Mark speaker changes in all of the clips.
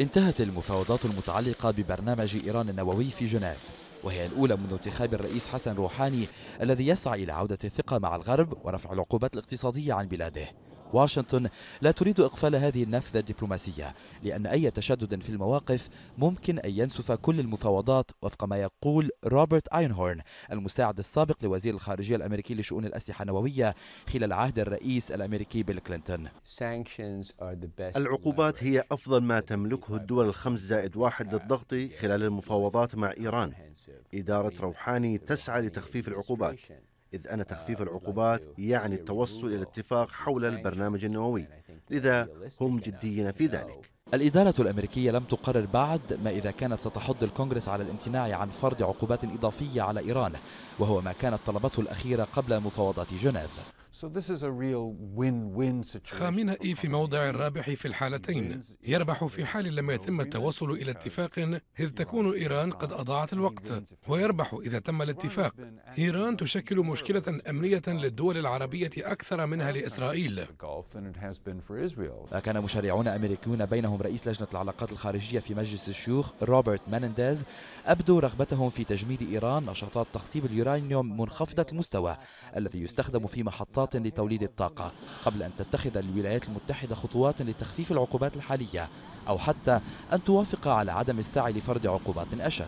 Speaker 1: انتهت المفاوضات المتعلقة ببرنامج إيران النووي في جنيف وهي الأولى منذ انتخاب الرئيس حسن روحاني الذي يسعى إلى عودة الثقة مع الغرب ورفع العقوبات الاقتصادية عن بلاده. واشنطن لا تريد إقفال هذه النفذة الدبلوماسية لأن أي تشدد في المواقف ممكن أن ينسف كل المفاوضات وفق ما يقول روبرت آينهورن المساعد السابق لوزير الخارجية الأمريكي لشؤون الأسلحة النووية خلال عهد الرئيس الأمريكي بيل كلينتون.
Speaker 2: العقوبات هي أفضل ما تملكه الدول الخمس زائد واحد للضغط خلال المفاوضات مع إيران. إدارة روحاني تسعى لتخفيف العقوبات. إذ أن تخفيف العقوبات يعني التوصل إلى اتفاق حول البرنامج النووي. لذا هم جديين في ذلك.
Speaker 1: الإدارة الأمريكية لم تقرر بعد ما إذا كانت ستحض الكونغرس على الامتناع عن فرض عقوبات إضافية على إيران وهو ما كانت طلبته الأخيرة قبل مفاوضات جنيف.
Speaker 3: خامنئي في موضع رابح في الحالتين. يربح في حال لم يتم التوصل إلى اتفاق إذ تكون إيران قد أضاعت الوقت. ويربح إذا تم الاتفاق. إيران تشكل مشكلة أمنية للدول العربية أكثر منها لإسرائيل.
Speaker 1: كان مشرعون أمريكيون بينهم رئيس لجنة العلاقات الخارجية في مجلس الشيوخ روبرت ماننديز أبدوا رغبتهم في تجميد إيران نشاطات تخصيب اليورانيوم منخفضة المستوى الذي يستخدم في محطات لتوليد الطاقة قبل أن تتخذ الولايات المتحدة خطوات لتخفيف العقوبات الحالية أو حتى أن توافق على عدم السعي لفرض عقوبات أشد.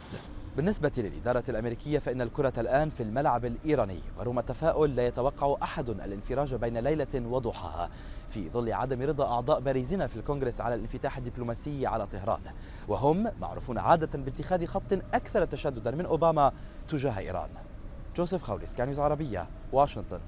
Speaker 1: بالنسبة للإدارة الأمريكية فإن الكرة الآن في الملعب الإيراني ورغم التفاؤل لا يتوقع أحد الانفراج بين ليلة وضحاها. في ظل عدم رضا أعضاء بارزين في الكونغرس على الانفتاح الدبلوماسي على طهران. وهم معروفون عادة باتخاذ خط أكثر تشددا من أوباما تجاه إيران. جوزيف خوليس كان عربية واشنطن.